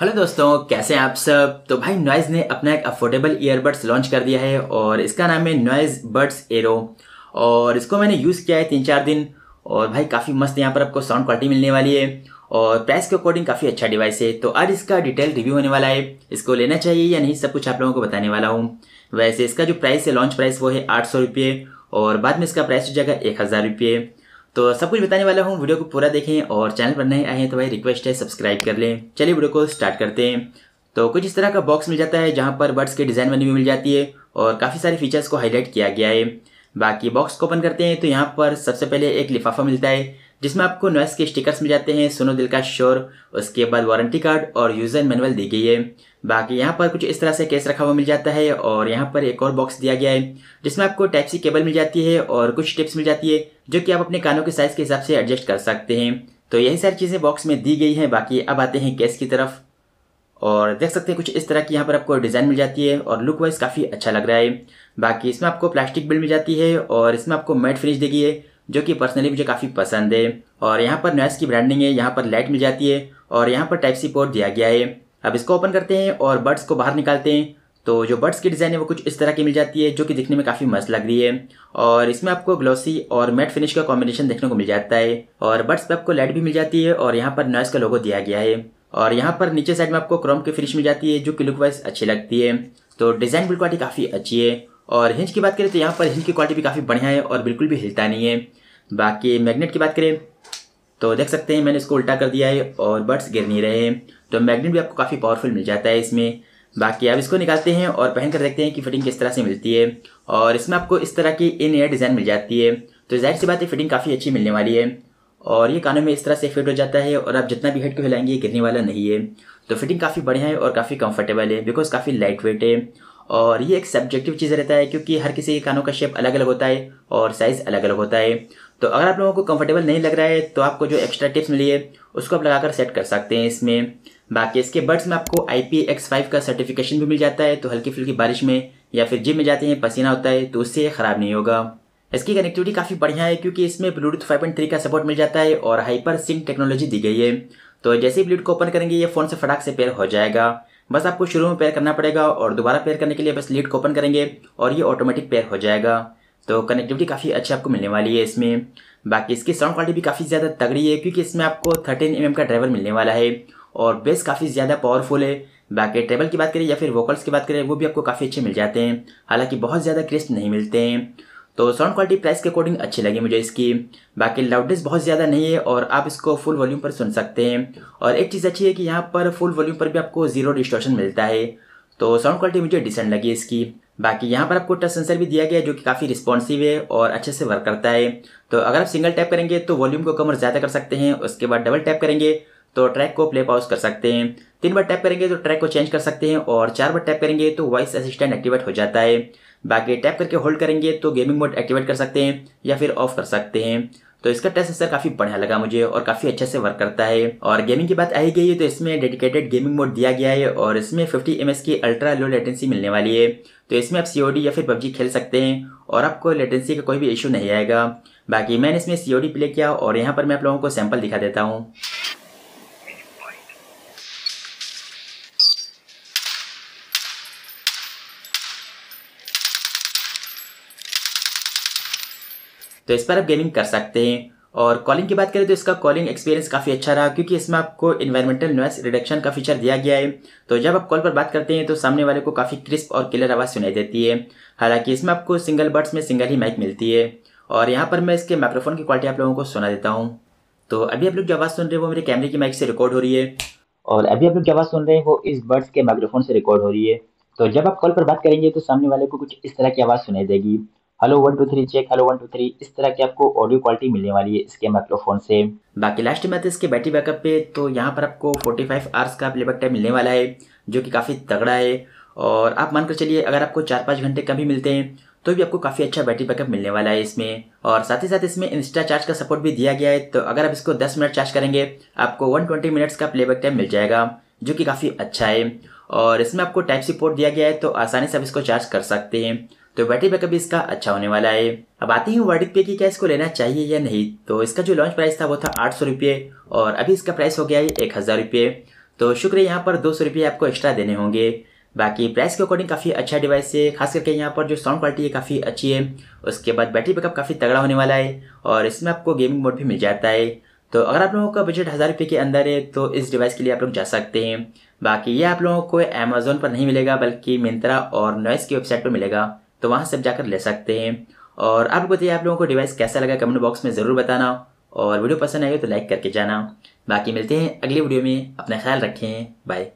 Hello दोस्तों, कैसे हैं आप सब? तो भाई नॉइज़ ने अपना एक अफोर्डेबल ईयरबड्स लॉन्च कर दिया है और इसका नाम है नॉइज़ बड्स एरो और इसको मैंने यूज़ किया है तीन चार दिन और भाई काफ़ी मस्त यहाँ पर आपको साउंड क्वालिटी मिलने वाली है और प्राइस के अकॉर्डिंग काफ़ी अच्छा डिवाइस है। तो आज इसका डिटेल रिव्यू होने वाला है। इसको लेना चाहिए या नहीं, सब कुछ आप लोगों को बताने वाला हूँ। वैसे इसका जो प्राइस है लॉन्च प्राइस वो है आठ सौ रुपये और बाद में इसका प्राइस हो जाएगा एक हज़ार रुपये। तो सब कुछ बताने वाला हूँ, वीडियो को पूरा देखें और चैनल पर नए आए हैं तो भाई रिक्वेस्ट है सब्सक्राइब कर लें। चलिए वीडियो को स्टार्ट करते हैं। तो कुछ इस तरह का बॉक्स मिल जाता है जहाँ पर बर्ड्स के डिज़ाइन बनी हुई मिल जाती है और काफ़ी सारे फीचर्स को हाईलाइट किया गया है। बाकी बॉक्स को ओपन करते हैं तो यहाँ पर सबसे पहले एक लिफाफा मिलता है। जिसमें आपको नॉइस के स्टिकर्स मिल जाते हैं, सोनो दिल का शोर, उसके बाद वारंटी कार्ड और यूज़र मैनुअल दी गई है। बाकी यहाँ पर कुछ इस तरह से केस रखा हुआ मिल जाता है और यहाँ पर एक और बॉक्स दिया गया है, जिसमें आपको टाइप सी केबल मिल जाती है और कुछ टिप्स मिल जाती है, जो कि आप अपने कानों के साइज़ के हिसाब से एडजस्ट कर सकते हैं। तो यही सारी चीज़ें बॉक्स में दी गई हैं। बाकी अब आते हैं केस की तरफ़। और देख सकते हैं कुछ इस तरह की यहाँ पर आपको डिज़ाइन मिल जाती है और लुक वाइज काफ़ी अच्छा लग रहा है। बाकी इसमें आपको प्लास्टिक बिल्ड मिल जाती है और इसमें आपको मैट फिनिश दी गई है। जो कि पर्सनली मुझे काफ़ी पसंद है। और यहाँ पर नॉइस की ब्रांडिंग है, यहाँ पर लाइट मिल जाती है और यहाँ पर टाइप सी पोर्ट दिया गया है। अब इसको ओपन करते हैं और बर्ड्स को बाहर निकालते हैं। तो जो बर्ड्स की डिज़ाइन है, वो कुछ इस तरह की मिल जाती है, जो कि दिखने में काफ़ी मस्त लग रही है। और इसमें आपको ग्लोसी और मैट फिनिश का कॉम्बिनेशन देखने को मिल जाता है। और बर्ड्स पे आपको लाइट भी मिल जाती है और यहाँ पर नॉइस का लोगो दिया गया है। और यहाँ पर नीचे साइड में आपको क्रोम की फिनिश मिल जाती है, जो कि लुक वाइज अच्छी लगती है। तो डिज़ाइन बिल्ड क्वालिटी काफ़ी अच्छी है। और हिंज की बात करें तो यहाँ पर हिंज की क्वालिटी भी काफ़ी बढ़िया है और बिल्कुल भी हिलता नहीं है। बाकी मैग्नेट की बात करें तो देख सकते हैं मैंने इसको उल्टा कर दिया है और बर्ड्स गिर नहीं रहे हैं। तो मैग्नेट भी आपको काफ़ी पावरफुल मिल जाता है इसमें। बाकी आप इसको निकालते हैं और पहन कर देखते हैं कि फिटिंग किस तरह से मिलती है। और इसमें आपको इस तरह की इन एयर डिज़ाइन मिल जाती है। तो ज़ाहिर सी बात है फिटिंग काफ़ी अच्छी मिलने वाली है। और ये कानों में इस तरह से फिट हो जाता है और आप जितना भी हेड को हिलाएँगे गिरने वाला नहीं है। तो फिटिंग काफ़ी बढ़िया है और काफ़ी कंफर्टेबल है बिकॉज़ काफ़ी लाइट वेट है। और ये एक सब्जेक्टिव चीज़ रहता है क्योंकि हर किसी के कानों का शेप अलग अलग होता है और साइज़ अलग अलग होता है। तो अगर आप लोगों को कंफर्टेबल नहीं लग रहा है तो आपको जो एक्स्ट्रा टिप्स मिली है, उसको आप लगाकर सेट कर सकते हैं इसमें। बाकी इसके बर्ड्स में आपको आई पी एक्स फाइव का सर्टिफिकेशन भी मिल जाता है तो हल्की फुल्की बारिश में या फिर जिम में जाते हैं, पसीना होता है तो उससे ख़राब नहीं होगा। इसकी कनेक्टिविटी काफ़ी बढ़िया है क्योंकि इसमें ब्लूटूथ 5.3 का सपोर्ट मिल जाता है और हाइपर सिंक टेक्नोलॉजी दी गई है। तो जैसे ही ब्लूटूथ को ओपन करेंगे, ये फ़ोन से फटाक से पेयर हो जाएगा। बस आपको शुरू में पेयर करना पड़ेगा और दोबारा पेयर करने के लिए बस लीड को ओपन करेंगे और ये ऑटोमेटिक पेयर हो जाएगा। तो कनेक्टिविटी काफ़ी अच्छी आपको मिलने वाली है इसमें। बाकी इसकी साउंड क्वालिटी भी काफ़ी ज़्यादा तगड़ी है क्योंकि इसमें आपको थर्टीन एम का ड्राइवर मिलने वाला है और बेस काफ़ी ज़्यादा पावरफुल है। बाकी ट्रेबल की बात करें या फिर वोकल्स की बात करें, वो भी आपको काफ़ी अच्छे मिल जाते हैं। हालाँकि बहुत ज़्यादा क्रिस्प नहीं मिलते हैं। तो साउंड क्वालिटी प्राइस के अकॉर्डिंग अच्छी लगी मुझे इसकी। बाकी लाउडनेस बहुत ज़्यादा नहीं है और आप इसको फुल वॉल्यूम पर सुन सकते हैं। और एक चीज़ अच्छी है कि यहाँ पर फुल वॉल्यूम पर भी आपको ज़ीरो डिस्टोशन मिलता है। तो साउंड क्वालिटी मुझे डिसेंट लगी इसकी। बाकी यहाँ पर आपको टच सेंसर भी दिया गया जो कि काफ़ी रिस्पॉन्सिव है और अच्छे से वर्क करता है। तो अगर आप सिंगल टैप करेंगे तो वॉल्यूम को कम और ज़्यादा कर सकते हैं, उसके बाद डबल टैप करेंगे तो ट्रैक को प्ले पॉज कर सकते हैं। तीन बार टैप करेंगे तो ट्रैक को चेंज कर सकते हैं और चार बार टैप करेंगे तो वॉइस असिस्टेंट एक्टिवेट हो जाता है। बाकी टैप करके होल्ड करेंगे तो गेमिंग मोड एक्टिवेट कर सकते हैं या फिर ऑफ़ कर सकते हैं। तो इसका टच सेंसर काफ़ी बढ़िया लगा मुझे और काफ़ी अच्छे से वर्क करता है। और गेमिंग की बात आई गई है तो इसमें डेडिकेटेड गेमिंग मोड दिया गया है और इसमें 50 एम की अल्ट्रा लो लेटेंसी मिलने वाली है। तो इसमें आप सीओडी या फिर पबजी खेल सकते हैं और आपको लेटेंसी का कोई भी इशू नहीं आएगा। बाकी मैंने इसमें सीओडी प्ले किया और यहाँ पर मैं आप लोगों को सैंपल दिखा देता हूँ। तो इस पर आप गेमिंग कर सकते हैं। और कॉलिंग की बात करें तो इसका कॉलिंग एक्सपीरियंस काफ़ी अच्छा रहा, क्योंकि इसमें आपको इन्वायरमेंटल नॉइस रिडक्शन का फीचर दिया गया है। तो जब आप कॉल पर बात करते हैं तो सामने वाले को काफ़ी क्रिस्प और क्लियर आवाज़ सुनाई देती है। हालाँकि इसमें आपको सिंगल बर्ड्स में सिंगल ही माइक मिलती है। और यहाँ पर मैं इसके माइक्रोफोन की क्वालिटी आप लोगों को सुना देता हूँ। तो अभी आप लोग जो आवाज़ सुन रहे हैं वो मेरे कैमरे की माइक से रिकॉर्ड हो रही है। और अभी आप लोग जो आवाज़ सुन रहे हैं वो इस बर्ड्स के माइक्रोफोन से रिकॉर्ड हो रही है। तो जब आप कॉल पर बात करेंगे तो सामने वाले को कुछ इस तरह की आवाज़ सुनाई देगी। Hello one two three check hello one two three इस तरह की आपको ऑडियो क्वालिटी मिलने वाली है इसके माइक्रोफोन से। बाकी लास्ट में इसके बैटरी बैकअप पे तो यहाँ पर आपको 45 फाइव आवर्स का प्लेबैक टाइम मिलने वाला है, जो कि काफ़ी तगड़ा है। और आप मानकर चलिए, अगर आपको चार पाँच घंटे ही मिलते हैं तो भी आपको काफ़ी अच्छा बैटरी बैकअप मिलने वाला है इसमें। और साथ ही साथ इसमें इंस्टा चार्ज का सपोर्ट भी दिया गया है तो अगर आप इसको दस मिनट चार्ज करेंगे, आपको वन ट्वेंटी मिनट्स का प्लेबैक टाइम मिल जाएगा, जो कि काफ़ी अच्छा है। और इसमें आपको टाइप सी पोर्ट दिया गया है तो आसानी से आप इसको चार्ज कर सकते हैं। तो बैटरी बैकअप भी इसका अच्छा होने वाला है। अब आती हूँ वर्डिक पे की क्या इसको लेना चाहिए या नहीं। तो इसका जो लॉन्च प्राइस था वो था आठ सौ और अभी इसका प्राइस हो गया है एक हज़ार रुपये। तो शुक्र यहाँ पर दो सौ रुपये आपको एक्स्ट्रा देने होंगे। बाकी प्राइस के अकॉर्डिंग काफ़ी अच्छा डिवाइस है, खास करके यहाँ पर जो साउंड क्वालिटी है काफ़ी अच्छी है। उसके बाद बैटरी बैकअप काफ़ी तगड़ा होने वाला है और इसमें आपको गेमिंग मोड भी मिल जाता है। तो अगर आप लोगों का बजट हज़ार रुपये के अंदर है तो इस डिवाइस के लिए आप लोग जा सकते हैं। बाकी ये आप लोगों को अमेजोन पर नहीं मिलेगा, बल्कि मिंत्रा और नॉइस की वेबसाइट पर मिलेगा। तो वहाँ से जाकर ले सकते हैं। और आप बताइए आप लोगों को डिवाइस कैसा लगा कमेंट बॉक्स में ज़रूर बताना। और वीडियो पसंद हो तो लाइक करके जाना। बाकी मिलते हैं अगली वीडियो में। अपना ख्याल रखें। बाय